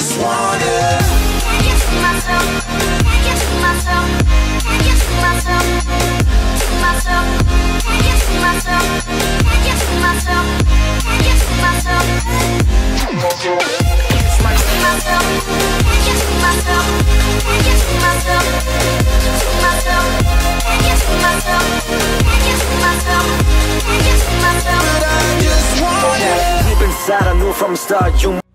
Just it. Deep inside, I knew from the start you